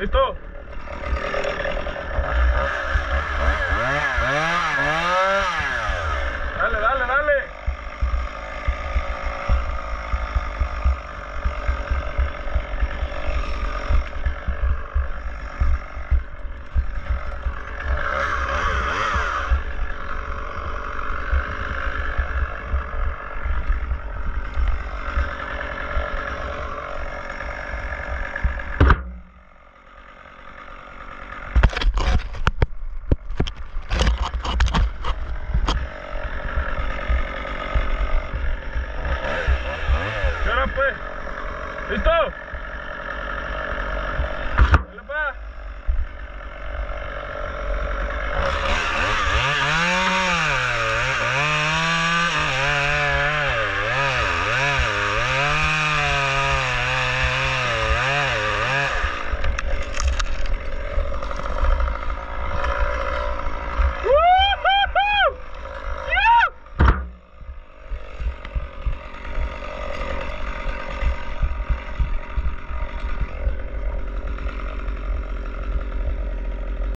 Listo. pues. ¿Listo?